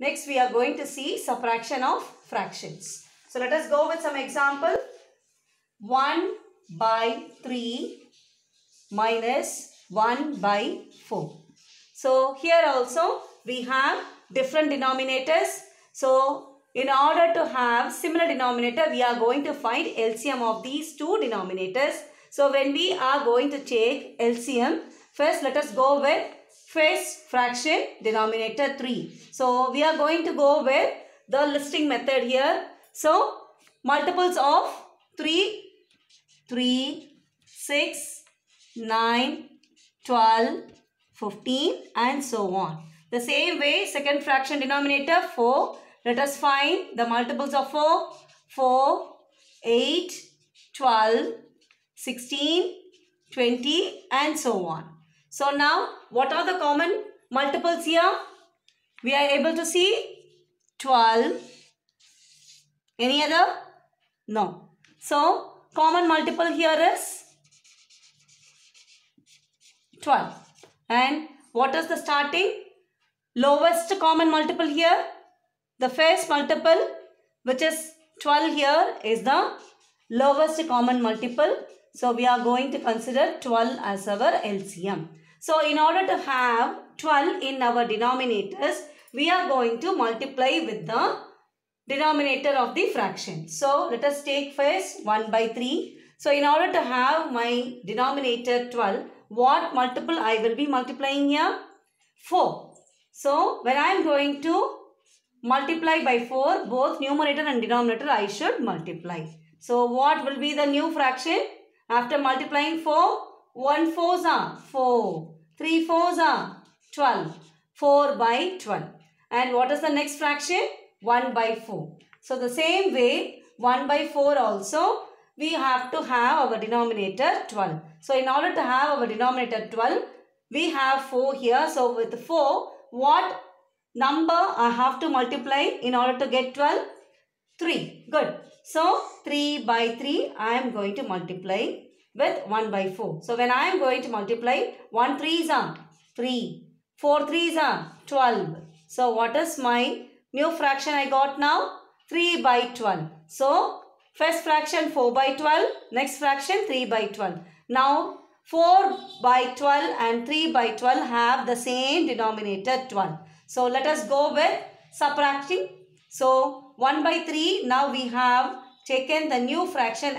Next we are going to see subtraction of fractions. So let us go with some example. 1 by 3 minus 1 by 4. So here also we have different denominators. So in order to have similar denominator, we are going to find LCM of these two denominators. So when we are going to take LCM, first let us go with first fraction denominator 3. So we are going to go with the listing method here. So multiples of 3, 3, 6, 9, 12, 15 and so on. The same way second fraction denominator 4. Let us find the multiples of 4. 4, 8, 12, 16, 20 and so on. So now what are the common multiples here? We are able to see 12. Any other? No. So common multiple here is 12. And what is the starting? Lowest common multiple here. The first multiple which is 12 here is the lowest common multiple. So we are going to consider 12 as our LCM. So in order to have 12 in our denominators, we are going to multiply with the denominator of the fraction. So let us take first 1 by 3. So in order to have my denominator 12, what multiple I will be multiplying here? 4. So when I am going to multiply by 4, both numerator and denominator I should multiply. So what will be the new fraction? After multiplying 4, 1 4s are 4, 3 4s are 12, 4 by 12. And what is the next fraction? 1 by 4. So the same way 1 by 4 also we have to have our denominator 12. So in order to have our denominator 12 we have 4 here. So with 4 what number I have to multiply in order to get 12? 3. Good. So 3 by 3 I am going to multiply with 1 by 4. So when I am going to multiply 1 3s are 3. 4 3s are 12. So what is my new fraction I got now? 3 by 12. So first fraction 4 by 12. Next fraction 3 by 12. Now 4 by 12 and 3 by 12 have the same denominator 12. So let us go with subtracting. So 1 by 3 now we have taken the new fraction